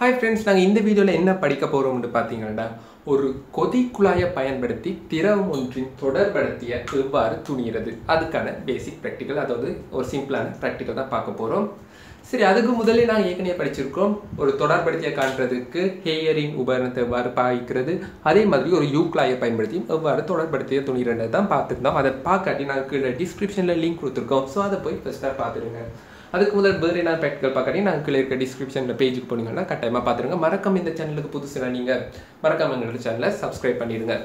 Hi friends நாங்கள் இந்த வீடியோவில் என்ன படிக்க போகிறோம்னு பார்த்தீங்கன்னா ஒரு கொதிக்குழாயை பயன்படுத்தி திரவம் ஒன்றின் தொடர்படுத்திய எவ்வாறு துணிகிறது? அதுக்கான பேசிக் ப்ராக்டிக்கல் அதாவது ஒரு சிம்பிளான ப்ராக்டிக்கல் தான் பார்க்க போகிறோம் சரி அதுக்கு முதல்ல நாங்கள் ஏற்கனவே படிச்சிருக்கோம் ஒரு தொடர்படுத்திய காண்றதுக்கு ஹேயரின் உபகரணத்தை எவ்வாறு பாய்க்கிறது? அதே மாதிரி ஒரு யூக்லாயை பயன்படுத்தி எவ்வாறு தொடர்படுத்திய துணிகிறது தான் பார்த்துருந்தோம் அதை பார்க்காட்டி நாங்கள் கீழே டிஸ்கிரிப்ஷனில் லிங்க் கொடுத்துருக்கோம். ஸோ அதை போய் ஃபஸ்ட்டாக பார்த்துருங்க அதுக்கு முதல் வேறு என்ன ப்ராக்டிக்கல் பார்க்குறீங்க நாங்கள் கீழே இருக்க டிஸ்கிரிப்ஷனில் பேஜுக்கு போனீங்கன்னா கட்டாயமாக பார்த்துருங்க. மறக்காம இந்த சேனலுக்கு புதுசுனா நீங்கள் மறக்காம எங்களோட சேனலை சப்ஸ்கிரைப் பண்ணிடுங்க.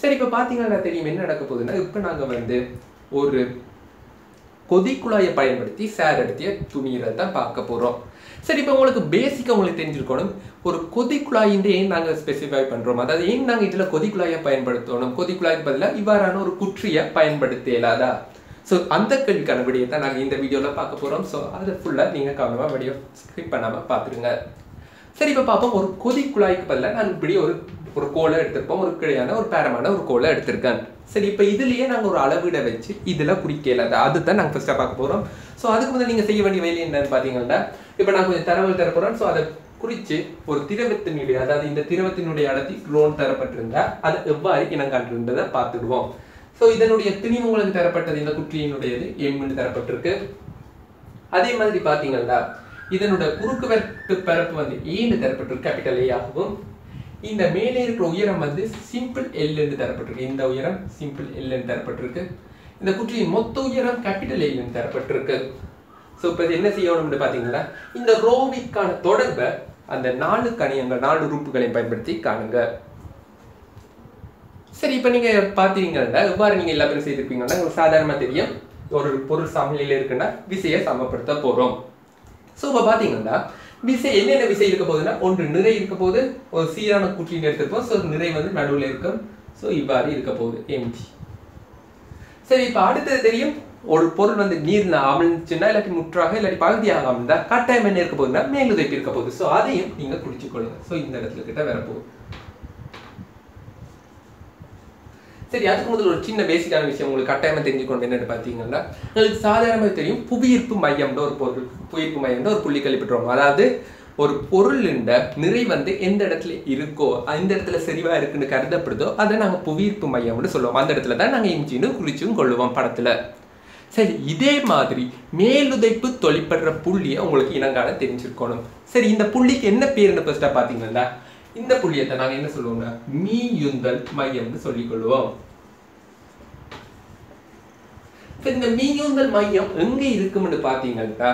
சரி இப்போ பார்த்தீங்கன்னா தெரியும் என்ன நடக்க போகுதுன்னா இப்போ நாங்கள் வந்து ஒரு கொதிக்குழாயை பயன்படுத்தி சேர் எடுத்திய துணியில தான் பார்க்க போகிறோம் சரி இப்போ உங்களுக்கு பேசிக்காக உங்களுக்கு தெரிஞ்சிருக்கணும். ஒரு கொதிக்குழாயின்றி ஏன் நாங்கள் ஸ்பெசிஃபை பண்ணுறோம் அதாவது ஏன் நாங்கள் இதில் கொதிக்குழாயை பயன்படுத்தணும்? கொதிக்குழாய்க்கு பதிலாக இவ்வாறான ஒரு குற்றியை பயன்படுத்த இயலாதா ஸோ அந்த கேள்விக்கான விடியை தான் நாங்கள் இந்த வீடியோவில் பார்க்க போகிறோம் ஸோ அதை ஃபுல்லாக நீங்கள் கவனமாக வீடியோ ஸ்கிப் பண்ணாமல் பார்த்துருங்க. சரி இப்போ பார்ப்போம். ஒரு கொதி குழாய்க்கு பதிலாக நான் இப்படி ஒரு ஒரு கோலை எடுத்திருப்போம். ஒரு கிளையான ஒரு பேரமான ஒரு கோலை எடுத்திருக்கேன். சரி இப்போ இதுலேயே நாங்கள் ஒரு அளவிட வச்சு இதில் குறிக்கல. அதுதான் நாங்கள் ஃபஸ்ட்டாக பார்க்க போகிறோம் ஸோ அதுக்கு முதல்ல நீங்கள் செய்ய வேண்டிய வேலை என்னன்னு பார்த்தீங்கன்னா இப்போ நான் கொஞ்சம் தரவல் தரப்போகிறேன் ஸோ அதை குறித்து ஒரு திரவத்தினுடைய அதாவது இந்த திரவத்தினுடைய அளத்தி லோன் தரப்பட்டிருந்தா அதை எவ்வாறு இனங்காண்டிருந்ததை பார்த்துடுவோம். ஸோ இதனுடைய திணிவு உங்களுக்கு தரப்பட்டது. இந்த குற்றியினுடையது எம்னு தரப்பட்டிருக்கு. அதே மாதிரி பார்த்தீங்கன்னா இதனுடைய குறுக்கு வெட்டு பரப்பு வந்து e ஏன்னு தரப்பட்டிருக்கு கேபிட்டல் ஏ ஆகவும். இந்த மேலே இருக்கிற உயரம் வந்து சிம்பிள் எல் என்று தரப்பட்டிருக்கு. இந்த உயரம் சிம்பிள் எல் என்று தரப்பட்டிருக்கு. இந்த குற்றியின் மொத்த உயரம் கேபிட்டல் எல் என்று தரப்பட்டிருக்கு. ஸோ இப்போ என்ன செய்யணும்னு பார்த்தீங்கன்னா இந்த ரோவிக்கான தொடர்பை அந்த நாலு கணியங்கள் நாலு உறுப்புகளையும் பயன்படுத்தி காணுங்க. சரி இப்போ நீங்கள் பார்த்தீங்கன்னா எவ்வாறு எல்லா பேரும் செய்திருப்பீங்கன்னா உங்களுக்கு சாதாரணமாக தெரியும். ஒரு பொருள் சமநிலையில் இருக்குன்னா விசையை சமப்படுத்த போகிறோம் ஸோ இப்போ பார்த்தீங்கன்னா விசை என்னென்ன விசை இருக்க போகுதுன்னா ஒன்று நிறை இருக்க போது ஒரு சீரான குற்றின்னு எடுத்திருப்போம். ஸோ நிறை வந்து நடுவில் இருக்கும். ஸோ இவ்வாறு இருக்க போகுது எம்டி சரி இப்போ அடுத்தது தெரியும் ஒரு பொருள் வந்து நீர்ல அமிழ்ந்துச்சுன்னா இல்லாட்டி முற்றாக இல்லாட்டி பகுதியாக அமிழ்ந்தா கட்டாயம் என்ன இருக்க போகுதுன்னா மேலுதைப்பு இருக்க போகுது. ஸோ அதையும் நீங்கள் குடிச்சுக்கொள்ளுங்க ஸோ இந்த இடத்துல கிட்ட வரப்போகுது. சரி அதுக்கு முதல்ல ஒரு சின்ன பேசிக்கான விஷயம் உங்களுக்கு கட்டாயமாக தெரிஞ்சுக்கொண்டு என்னென்னு பார்த்தீங்கன்னா உங்களுக்கு சாதாரணமாக தெரியும் புவியீர்ப்பு மையம்ன்ற ஒரு பொருள் புவியீர்ப்பு மையம்ன்ற ஒரு புள்ளி கழிப்பிட்டுருவோம் அதாவது ஒரு பொருளுண்ட நிறை வந்து எந்த இடத்துல இருக்கோ அந்த இடத்துல செறிவா இருக்குன்னு கருதப்படுதோ அதை நாங்கள் புவியீர்ப்பு மையம்னு சொல்லுவோம். அந்த இடத்துல தான் நாங்கள் இஞ்சின்னு குறிச்சும் கொள்ளுவோம் படத்தில். சரி இதே மாதிரி மேலுதைப்பு தொழிற்படுற புள்ளியை உங்களுக்கு இனங்காண தெரிஞ்சிருக்கணும். சரி இந்த புள்ளிக்கு என்ன பேருன்னு ஃபர்ஸ்டா பார்த்தீங்கன்னா இந்த புள்ளியத்தை நாங்க என்ன சொல்லுவோம்னா மீயுந்தல் மையம்னு சொல்லிக் கொள்வோம் இந்த மீயுந்தல் மையம் எங்க இருக்கும்னு பாத்தீங்கன்னா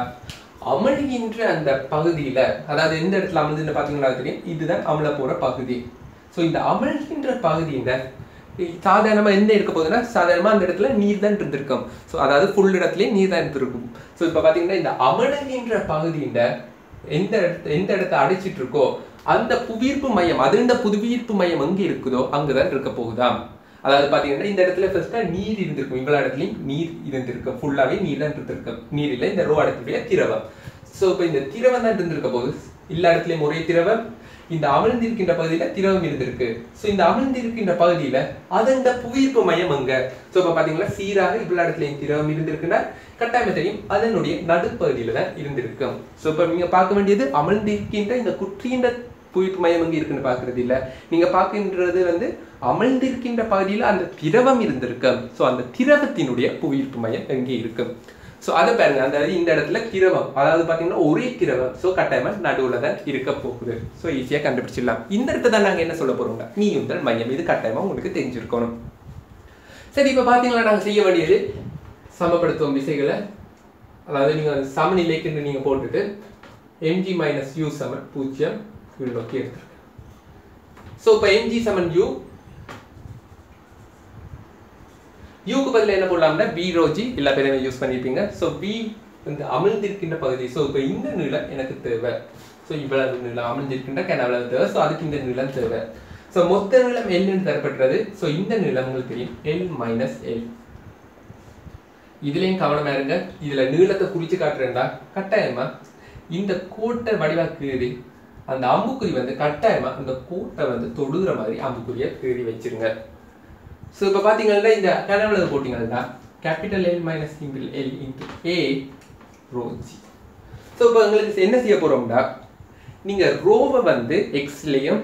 அமழ்கின்ற அந்த பகுதியில அதாவது எந்த இடத்துல அமழ்ந்து பாத்தீங்கன்னா தெரியும்? இதுதான் அமல போற பகுதி. ஸோ இந்த அமழ்கின்ற பகுதியில சாதாரணமா என்ன இருக்க போகுதுன்னா சாதாரணமா அந்த இடத்துல நீர் தான் இருந்திருக்கும். ஸோ அதாவது ஃபுல் இடத்துலயே நீர் தான் இருந்திருக்கும். ஸோ இப்போ பாத்தீங்கன்னா இந்த அமழுகின்ற பகுதியில எந்த இடத்த எந்த இடத்த அடைச்சிட்டு இருக்கோ அந்த புவியீர்ப்பு மையம் அது இந்த புவியீர்ப்பு மையம் எங்க இருக்குதோ அங்கதான் இருக்க போகுதாம் அதாவது பாத்தீங்கன்னா இந்த இடத்துல ஃபர்ஸ்டா நீர் இருந்திருக்கும். இவ்வளவு இடத்துலயும் நீர் இருந்திருக்கும். ஃபுல்லாவே நீர் தான் இருந்திருக்கும் நீர் இல்லை இந்த ரோ இடத்துடைய திரவம். ஸோ இப்போ இந்த திரவம் தான் இருந்திருக்க போகுது. எல்லா இடத்துலயும் ஒரே திரவம். இந்த அமிழ்ந்திருக்கின்ற பகுதியில திரவம் இருந்திருக்கு. ஸோ இந்த அமிழ்ந்திருக்கின்ற பகுதியில அது இந்த புவியீர்ப்பு மையம் அங்க? ஸோ இப்போ பாத்தீங்கன்னா சீராக இவ்வளவு இடத்துலயும் திரவம் இருந்திருக்குன்னா கட்டாயமே தெரியும் அதனுடைய நடுப்பகுதியில தான் இருந்திருக்கும். ஸோ இப்போ நீங்க பார்க்க வேண்டியது அமிழ்ந்திருக்கின்ற இந்த குற்றின்ற புவிப்பு மையம் எங்க இருக்குன்னு பார்க்கறது இல்லை. நீங்கள் பார்க்கின்றது வந்து அமிழ்ந்திருக்கின்ற பகுதியில் அந்த திரவம் இருந்திருக்கு. ஸோ அந்த திரவத்தினுடைய புவியீர்ப்பு மையம் எங்கே இருக்கும் ஸோ அதை பாருங்க. அந்த இந்த இடத்துல திரவம். அதாவது பார்த்தீங்கன்னா ஒரே திரவம். ஸோ கட்டாயமாக நடுவில் தான் இருக்க போகுது. ஸோ ஈஸியாக கண்டுபிடிச்சிடலாம். இந்த இடத்துல தான் நாங்கள் என்ன சொல்ல போறோம்னா நீயுந்தல் மையம். இது கட்டாயமாக உங்களுக்கு தெரிஞ்சிருக்கணும். சரி இப்போ பாத்தீங்கன்னா நாங்கள் செய்ய வேண்டியது? சமப்படுத்துவோம் விசைகளை. அதாவது நீங்கள் சமநிலைக்குன்னு நீங்கள் போட்டுட்டு எம்ஜி மைனஸ் யூ சமன் பூஜ்ஜியம் கீழ் நோக்கி எடுத்திருக்கு ஸோ இப்போ எம்ஜி சமன் யூ யூக்கு பதில் என்ன போடலாம்னா பி ரோஜி எல்லா பேருமே யூஸ் பண்ணியிருப்பீங்க ஸோ பி வந்து அமிழ்ந்திருக்கின்ற பகுதி. ஸோ இப்போ இந்த நீளம் எனக்கு தேவை. ஸோ இவ்வளவு நீளம் அமிழ்ந்திருக்கின்ற கனவளவு தேவை. ஸோ அதுக்கு இந்த நீளம் தேவை. ஸோ மொத்த நீளம் எல்னு தரப்பட்டுறது ஸோ இந்த நீளம் உங்களுக்கு தெரியும். எல் மைனஸ் எல் இதுலயும் கவனமாக இருங்க. இதுல நீளத்தை குறித்து காட்டுறேன்டா. கட்டாயமா. இந்த கோட்டை வடிவா அந்த அம்புக்குறி வந்து கட்டாயமாக அந்த கோட்டை வந்து தொடுகிற மாதிரி அம்புக்குறியை எழுதி வச்சிருங்க. ஸோ இப்போ பார்த்தீங்கன்னா இந்த கனவுல போட்டிங்கன்னா capital L minus single L into A rho g so இப்போ எங்களுக்கு என்ன செய்ய போகிறோம்னா நீங்கள் ரோவை வந்து எக்ஸ்லேயும்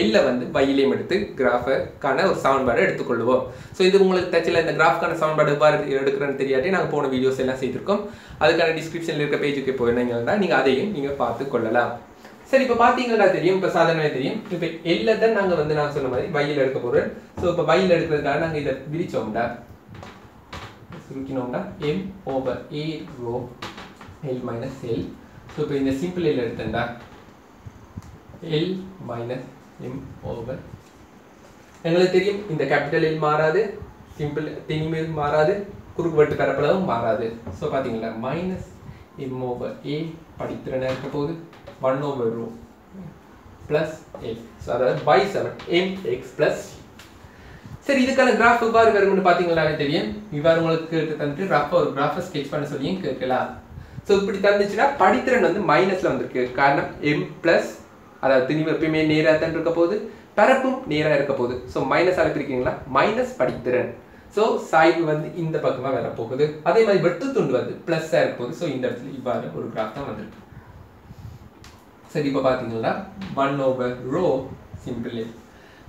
எல்ல வந்து பையிலையும் எடுத்து கிராஃபுக்கான ஒரு சவுன்பாடை எடுத்துக்கொள்வோம் ஸோ இது உங்களுக்கு தச்சில் இந்த கிராஃப்கான சவுன்பாடு எவ்வாறு எடுக்கிறேன்னு தெரியாட்டி நாங்கள் போன வீடியோஸ் எல்லாம் செய்திருக்கோம். அதுக்கான டிஸ்கிரிப்ஷனில் இருக்க பேஜுக்கு போயிருந்தீங்கன்னா நீங்கள் அதையும் நீங்கள் பார்த்து கொள்ளலாம். சரி இப்போ பார்த்தீங்கன்னா தெரியும் இப்போ சாதாரண தெரியும். இப்போ எல்லை தான் நாங்கள் வந்து நான் சொன்ன மாதிரி பையில் எடுக்க போகிறோம் ஸோ இப்போ பையில் எடுக்கிறதுக்காக நாங்கள் இதை விரிச்சோம்டா. சுருக்கினோம்னா M over A rho L minus L so இப்போ இந்த சிம்பிள் எல் எடுத்தேன்டா. எல் மைனஸ் எம் ஓவர் எங்களுக்கு தெரியும் இந்த கேபிட்டல் எல் மாறாது சிம்பிள் தினிமேல் மாறாது குறுக்கு வெட்டு பரப்பளவும் மாறாது. ஸோ பார்த்தீங்களா மைனஸ் எம் ஓவர் ஏ படித்திறனாக இருக்க போகுது. One over rho plus X so அதாவது by seven M X plus சரி இதுக்கான கிராஃப் எவ்வாறு வரும்னு பார்த்தீங்களா தெரியும்? இவ்வாறு உங்களுக்கு தந்துட்டு ரஃபாக ஒரு கிராஃபை ஸ்கெச் பண்ண சொல்லியும் கேட்கலாம். ஸோ இப்படி தந்துச்சுன்னா படித்திறன் வந்து மைனஸில் வந்திருக்கு. காரணம் எம் ப்ளஸ் அதாவது திணிவு எப்பயுமே நேராக தான் இருக்க போகுது. பரப்பும் நேராக இருக்க போகுது. ஸோ மைனஸ் அழைப்பிருக்கீங்களா மைனஸ் படித்திறன். ஸோ சாய்வு வந்து இந்த பக்கமாக வரப்போகுது. அதே மாதிரி வெட்டு துண்டு வந்து ப்ளஸ்ஸாக இருக்க போகுது. ஸோ இந்த இடத்துல இவ்வாறு ஒரு கிராஃப் தான் வந்திருக்கு. சரி இப்போ பார்த்தீங்கன்னா ஒன் ஓவர் ரோ சிம்பிள்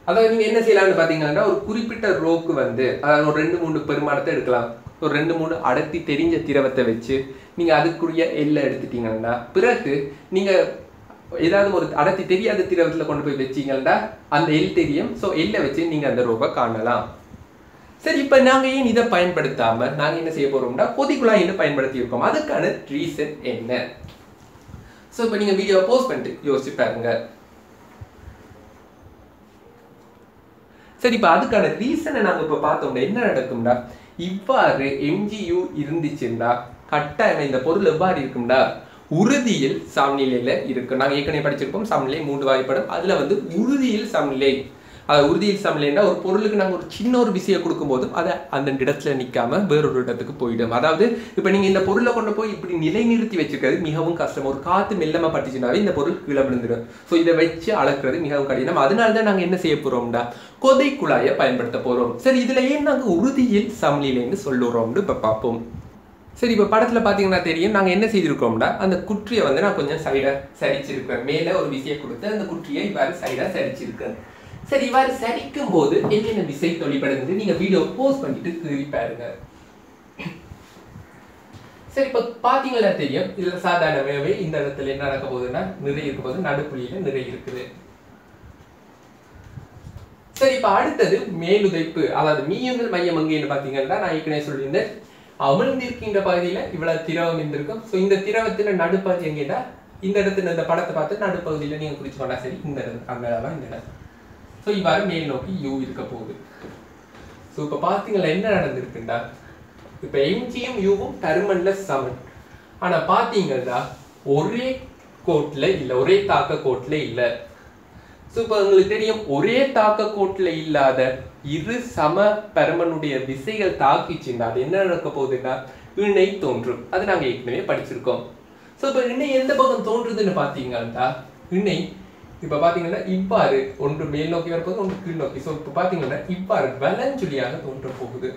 அதாவது நீங்கள் என்ன செய்யலாம்னு பார்த்தீங்கன்னா ஒரு குறிப்பிட்ட ரோக்கு வந்து அதாவது ஒரு ரெண்டு மூணு பெருமானத்தை எடுக்கலாம். ஒரு ரெண்டு மூணு அடர்த்தி தெரிஞ்ச திரவத்தை வச்சு நீங்கள் அதுக்குரிய எல்லை எடுத்துட்டீங்கன்னா பிறகு நீங்கள் ஏதாவது ஒரு அடர்த்தி தெரியாத திரவத்தில் கொண்டு போய் வச்சீங்கன்னா அந்த எல் தெரியும். ஸோ எல்லை வச்சு நீங்கள் அந்த ரோவை காணலாம். சரி இப்போ நாங்கள் ஏன் இதை பயன்படுத்தாமல் நாங்கள் என்ன செய்ய போகிறோம்னா கொதிக்குழாயின்னு பயன்படுத்தி இருக்கோம் அதுக்கான ரீசன் என்ன? ஸோ இப்போ நீங்கள் வீடியோவை போஸ்ட் பண்ணிட்டு யோசிச்சு பாருங்க. சரி இப்போ அதுக்கான ரீசனை நாங்கள் இப்போ பார்த்தோம்னா என்ன நடக்கும்டா? இவ்வாறு எம்ஜியு இருந்துச்சுன்னா கட்டாயம் இந்த பொருள் எவ்வாறு இருக்கும்டா? உறுதியில் சமநிலையில இருக்கு. நாங்கள் ஏற்கனவே படிச்சிருப்போம் சமநிலை மூன்று வாய்ப்படும். அதுல வந்து உறுதியில் சமநிலை. அது உறுதியில் சமநிலைன்னா ஒரு பொருளுக்கு நாங்கள் ஒரு சின்ன ஒரு விஷயம் கொடுக்கும்போது அதை அந்த இடத்துல நிற்காம வேறொரு இடத்துக்கு போயிடும். அதாவது இப்போ நீங்கள் இந்த பொருளை கொண்டு போய் இப்படி நிலைநிறுத்தி வச்சிருக்கிறது மிகவும் கஷ்டம். ஒரு காற்று மெல்லமாக பட்டுச்சுனாவே இந்த பொருள் கீழே விழுந்துடும். ஸோ இதை வச்சு அளக்கிறது மிகவும் கடினம். அதனால தான் நாங்கள் என்ன செய்ய போகிறோம்டா கொதை குழாயை பயன்படுத்த போகிறோம் சரி இதில் ஏன் நாங்கள் உறுதியில் சமநிலைன்னு சொல்லுறோம்னு இப்போ பார்ப்போம். சரி இப்போ படத்தில் பார்த்தீங்கன்னா தெரியும். நாங்கள் என்ன செய்திருக்கோம்னா அந்த குற்றியை வந்து நான் கொஞ்சம் சைடாக சரிச்சிருக்கேன். மேலே ஒரு விசையை கொடுத்து அந்த குற்றியை இவ்வாறு சைடாக சரிச்சிருக்கேன். சரி இவ்வாறு சரிக்கும் போது என்னென்ன விசை தொழிற்படுகிறது? நீங்க வீடியோ போஸ்ட் பண்ணிட்டு திருப்பி பாருங்க. சரி இப்போ பார்த்தீங்கன்னா தெரியும். இதில் சாதாரணமாகவே இந்த இடத்துல என்ன நடக்க போகுதுன்னா நிறைய இருக்கும் போது நடுப்புள்ளியில் நிறைய இருக்குது. சரி இப்போ அடுத்தது மேலுதைப்பு. அதாவது மீயுங்கள் மையம் அங்கேன்னு பார்த்தீங்கன்னா நான் ஏற்கனவே சொல்லியிருந்தேன். அமிழ்ந்திருக்கின்ற பகுதியில் இவ்வளவு திரவம் இருந்திருக்கும். ஸோ இந்த திரவத்தில் நடுப்பகுதி எங்கேன்னா இந்த இடத்துல இந்த படத்தை பார்த்து நடுப்பகுதியில் நீங்கள் குறிச்சுக்கொண்டா சரி இந்த இடம் அந்த இடம் இந்த இடம். ஸோ இவ்வாறு மேல் நோக்கி யூ இருக்க போகுது. ஸோ இப்போ பார்த்தீங்களா என்ன நடந்திருக்குண்டா? இப்போ எம்ஜியும் யூவும் டர்மன்ல சமன் ஆனால் பார்த்தீங்கன்னா ஒரே கோட்டில் இல்லை ஒரே தாக்க கோட்டில் இல்லை. ஸோ இப்போ உங்களுக்கு தெரியும் ஒரே தாக்க கோட்டில் இல்லாத இரு சம பருமனுடைய விசைகள் தாக்கிச்சுன்னா அது என்ன நடக்க போகுதுன்னா இணை தோன்றும். அது நாங்கள் ஏற்கனவே படிச்சிருக்கோம். ஸோ இப்போ இணை எந்த பக்கம் தோன்றுதுன்னு பார்த்தீங்கன்னா இணை இப்போ பார்த்தீங்கன்னா இவ்வாறு ஒன்று மேல் நோக்கி வரப்போகுது ஒன்று கீழ் நோக்கி. ஸோ இப்போ பார்த்தீங்கன்னா இவ்வாறு வலஞ்சுழியாக தோன்ற போகுது.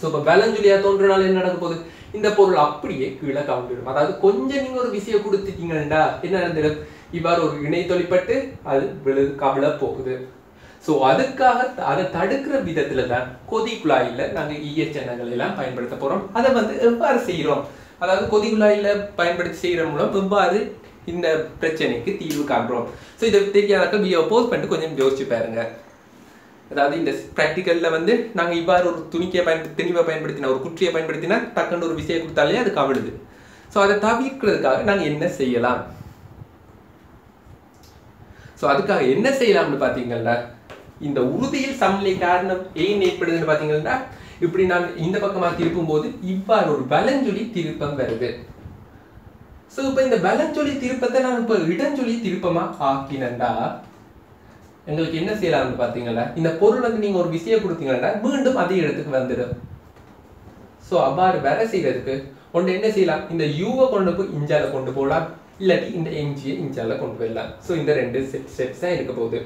ஸோ இப்போ வலஞ்சுழியாக தோன்றினால என்ன நடக்க போகுது? இந்த பொருள் அப்படியே கீழே கவுண்டிடும் அதாவது கொஞ்சம் நீங்கள் ஒரு விஷயம் கொடுத்துட்டீங்கன்னா என்ன நடந்துடும்? இவ்வாறு ஒரு இணை தொழிப்பட்டு அது விழு கவிழ போகுது ஸோ அதுக்காக அதை தடுக்கிற விதத்துல தான் கொதி குழாயில நாங்கள் ஈயச்சனங்கள் எல்லாம் பயன்படுத்த போறோம். அதை வந்து எவ்வாறு செய்கிறோம் அதாவது கொதி குழாயில பயன்படுத்தி செய்கிற மூலம் எவ்வாறு இந்த பிரச்சனைக்கு தீர்வு காண்றோம் ஸோ இதை தெரியாதாக்க பிஏ போஸ்ட் பண்ணிட்டு கொஞ்சம் யோசிச்சு பாருங்க. அதாவது இந்த ப்ராக்டிக்கலில் வந்து நாங்கள் இவ்வாறு ஒரு துணிக்கையை பயன்படுத்தி தெளிவாக பயன்படுத்தினா ஒரு குற்றியை பயன்படுத்தினா டக்குன்னு ஒரு விஷயம் கொடுத்தாலே அது கவிழுது. ஸோ அதை தவிர்க்கிறதுக்காக நாங்கள் என்ன செய்யலாம்? ஸோ அதுக்காக என்ன செய்யலாம்னு பார்த்தீங்கன்னா இந்த உறுதியில் சமநிலை காரணம் ஏன் ஏற்படுதுன்னு பார்த்தீங்கன்னா இப்படி நான் இந்த பக்கமாக திருப்பும் போது இவ்வாறு ஒரு வலஞ்சொலி திருப்பம் வருது. ஸோ இப்போ இந்த வலஞ்சொலி திருப்பத்தை நான் இப்போ இடஞ்சொலி திருப்பமா ஆக்கினண்டா எங்களுக்கு என்ன செய்யலாம்னு பார்த்தீங்களா இந்த பொருள் வந்து நீங்கள் ஒரு விஷயம் கொடுத்தீங்கன்னா மீண்டும் அதே இடத்துக்கு வந்துடும். ஸோ அவ்வாறு வேலை செய்யறதுக்கு ஒன்று என்ன செய்யலாம்? இந்த யூவை கொண்டு போய் இஞ்சால கொண்டு போகலாம். இல்லாட்டி இந்த எம்ஜியை இஞ்சால கொண்டு போயிடலாம். ஸோ இந்த ரெண்டு ஸ்டெப்ஸ் தான் இருக்க போகுது.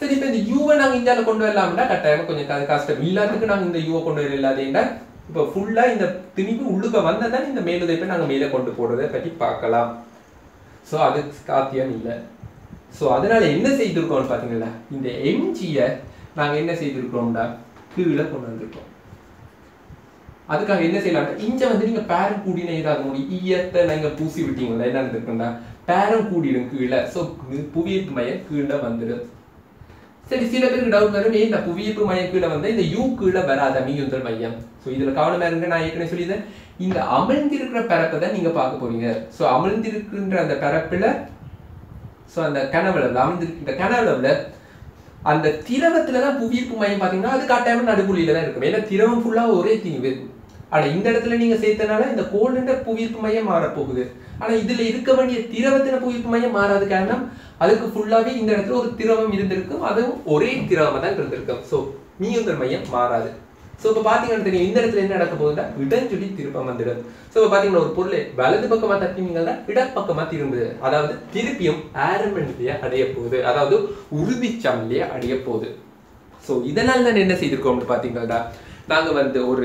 சரி இப்போ இந்த யூவை நாங்கள் இந்தியாவில் கொண்டு வரலாம்னா கட்டாயமாக கொஞ்சம் கஷ்டம். இல்லாததுக்கு நாங்கள் இந்த யூவை கொண்டு வர இல்லாதேன்னா இப்போ ஃபுல்லாக இந்த திணிப்பு உள்ளுக்க வந்தால் இந்த மேலுதைப்பை நாங்கள் மேலே கொண்டு போடுறதை பற்றி பார்க்கலாம். ஸோ அது சாத்தியம் இல்லை. ஸோ அதனால் என்ன செய்திருக்கோம்னு பார்த்தீங்களா இந்த எம்ஜியை நாங்கள் என்ன செய்திருக்கிறோம்டா? கீழே கொண்டு வந்திருக்கோம். அதுக்காக என்ன செய்யலாம்னா இங்க வந்து நீங்க பேரம் கூடின ஏதாவது மூடி ஈயத்தை நீங்க பூசி விட்டீங்களா என்ன நடந்திருக்குன்னா பேரம் கூடிடும் கீழே. ஸோ புவியீர்ப்பு மையம் கீழே வந்துடும். சரி சில பேருக்கு டவுட் வரும். இந்த புவியீர்ப்பு மையம் கீழே வந்து இந்த யூ கீழே வராத? மீயுந்தல் மையம். ஸோ இதில் கவனமாக இருங்க. நான் ஏற்கனவே சொல்லியிருந்தேன். இந்த அமிழ்ந்திருக்கிற பரப்பை தான் நீங்கள் பார்க்க போறீங்க. ஸோ அமிழ்ந்திருக்கின்ற அந்த பரப்பில் ஸோ அந்த கனவுல அமிழ்ந்திருக்கின்ற இந்த அந்த திரவத்தில் தான் புவியீர்ப்பு மையம் பார்த்தீங்கன்னா அது கட்டாயமாக நடுப்புள்ளியில் தான் இருக்கும். ஏன்னா திரவம் ஃபுல்லாக ஒரே தீவு ஆனால் இந்த இடத்துல நீங்கள் சேர்த்தனால இந்த கோல்டுன்ற புவியீர்ப்பு மையம் மாறப்போகுது. ஆனால் இதில் இருக்க வேண்டிய திரவத்தின புவியீர்ப்பு மையம் மாறாத காரணம் அதுக்கு ஃபுல்லாகவே இந்த இடத்துல ஒரு திரவம் இருந்திருக்கும் அதுவும் ஒரே திரவமாக தான் இருந்திருக்கும். ஸோ மீயுந்தர் மையம் மாறாது. ஸோ இப்போ பார்த்தீங்கன்னா தெரியும் இந்த இடத்துல என்ன நடக்க போகுதுன்னா இடஞ்சுழி திருப்பம் வந்துடும். ஸோ இப்போ பார்த்தீங்கன்னா ஒரு பொருளை வலது பக்கமாக தட்டினீங்கன்னா இடப்பக்கமாக திரும்புது. அதாவது திருப்பியும் ஆரம்ப அடைய போகுது அதாவது உறுதி சமநிலையை அடைய போகுது ஸோ இதனால் தான் என்ன செய்திருக்கோம்னு பார்த்தீங்கன்னா நாங்கள் வந்து ஒரு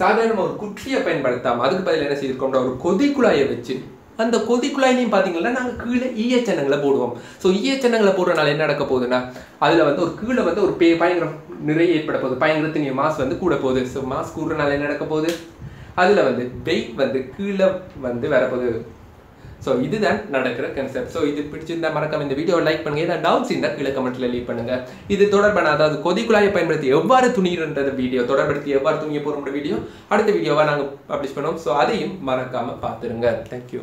சாதாரண ஒரு குற்றியை பயன்படுத்தாமல் அதுக்கு பதில் என்ன செய்திருக்கோம்னா ஒரு கொதிக்குழாயை வச்சு அந்த கொதிக்குழாயிலையும் பார்த்தீங்கன்னா நாங்கள் கீழே ஈயச்சன்னங்களை போடுவோம். ஸோ ஈயச்சன்னங்களை போடுறனால என்ன நடக்க போகுதுன்னா அதில் வந்து ஒரு கீழே வந்து ஒரு பே பயங்கரம் நிறைய ஏற்பட போகுது. பயங்கரத்தினுடைய மாஸ் வந்து கூட போகுது. ஸோ மாஸ் கூடுறனால என்ன நடக்க போகுது? அதில் வந்து வெயிட் வந்து கீழே வந்து வரப்போகுது ஸோ இதுதான் நடக்கிற கன்செப்ட் ஸோ இது பிடிச்சிருந்தா மறக்காம இந்த வீடியோ லைக் பண்ணுங்க. ஏதாவது டவுட்ஸ் இருந்தால் கீழே கமெண்ட்ல லீவ் பண்ணுங்க. இது தொடர்பான அதாவது கொதிக்குழாயை பயன்படுத்தி எவ்வாறு துணிகிறன்றது வீடியோ தொடர்படுத்தி எவ்வாறு துணிய போகிற வீடியோ அடுத்த வீடியோவாக நாங்கள் பப்ளிஷ் பண்ணுவோம். ஸோ அதையும் மறக்காம பார்த்துருங்க. தேங்க்யூ